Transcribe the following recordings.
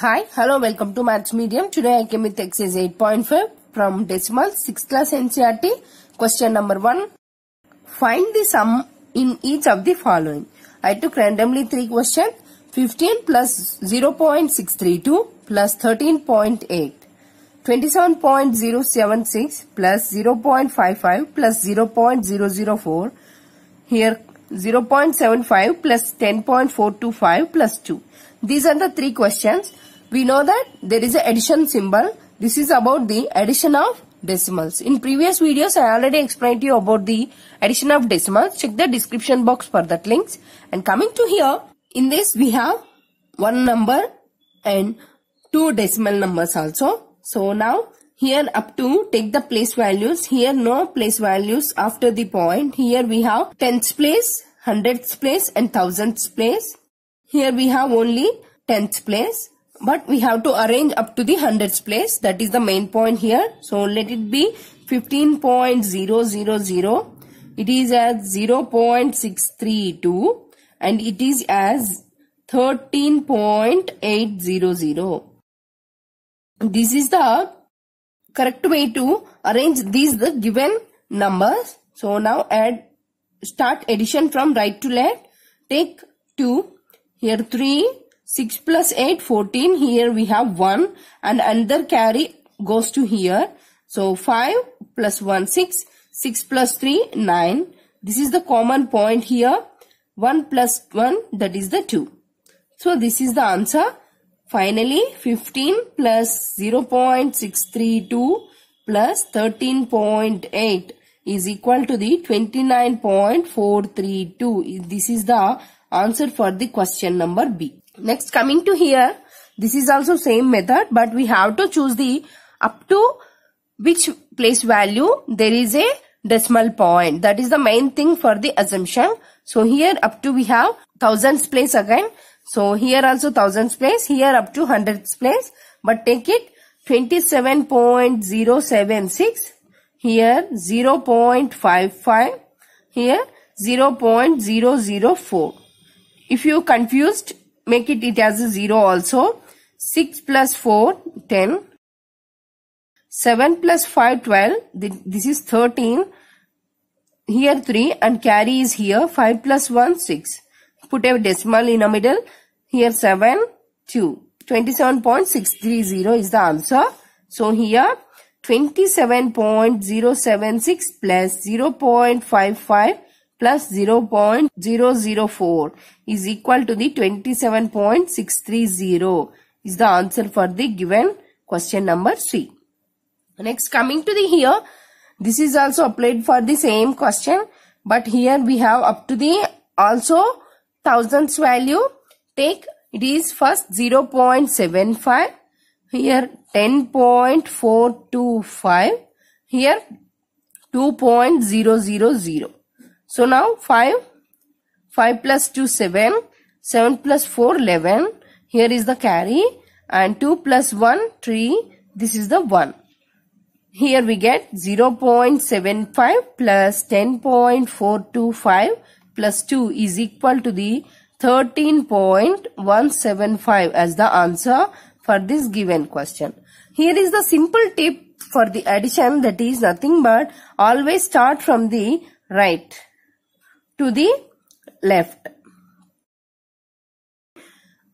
Hi, hello, welcome to Maths Medium. Today I came with exercise 8.5 from decimal 6th class NCERT. Question number 1. Find the sum in each of the following. I took randomly 3 questions. 15 plus 0.632 plus 13.8. 27.076 plus 0.55 plus 0.004. Here 0.75 plus 10.425 plus 2. These are the three questions. We know that there is an addition symbol. This is about the addition of decimals. In previous videos, I already explained to you about the addition of decimals. Check the description box for that links. And coming to here, in this we have one number and two decimal numbers also. So now here up to take the place values. Here no place values after the point. Here we have tenths place, hundredths place and thousandths place. Here we have only tenth place. But we have to arrange up to the hundredths place. That is the main point here. So let it be 15.000. It is as 0.632 and it is as 13.800. This is the correct way to arrange these the given numbers. So now add start addition from right to left. Take 2 here 3, 6 plus 8, 14. Here we have 1 and another carry goes to here. So 5 plus 1, 6. 6 plus 3, 9. This is the common point here. 1 plus 1 that is the 2. So this is the answer. Finally 15 plus 0.632 plus 13.8 is equal to the 29.432. This is the answer for the question number B. Next coming to here, this is also same method but we have to choose the up to which place value there is a decimal point. That is the main thing for the assumption. So here up to we have thousands place again. So here also thousands place, here up to hundreds place. But take it 27.076, here 0.55, here 0.004. If you confused, make it it as a 0 also. 6 plus 4, 10. 7 plus 5, 12. This is 13. Here 3 and carry is here. 5 plus 1, 6. Put a decimal in the middle. Here 7, 2. 27.630 is the answer. So here 27.076 plus 0.55 plus 0.004 is equal to the 27.630 is the answer for the given question number 3. Next coming to the here, this is also applied for the same question but here we have up to the also thousands value. Take it is first 0.75 here 10.425 here 2.000 so now 5, 5 plus 2 7, 7 plus 4 11. Here is the carry and 2 plus 1 3. This is the 1. Here we get 0 0.75 plus 10.425 plus 2 is equal to the 13.175 as the answer for this given question. Here is the simple tip for the addition that is nothing but always start from the right to the left.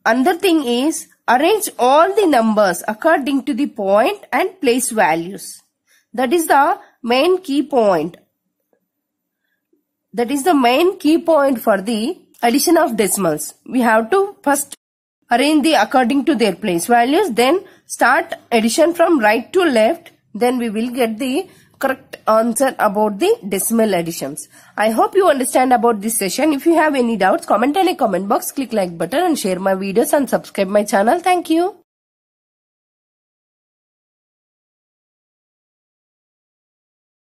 Another thing is arrange all the numbers according to the point and place values. That is the main key point. That is the main key point for the addition of decimals. We have to first arrange the according to their place values then start addition from right to left then we will get the correct answer about the decimal additions. I hope you understand about this session. If you have any doubts, comment in a comment box, click like button and share my videos and subscribe my channel. Thank you.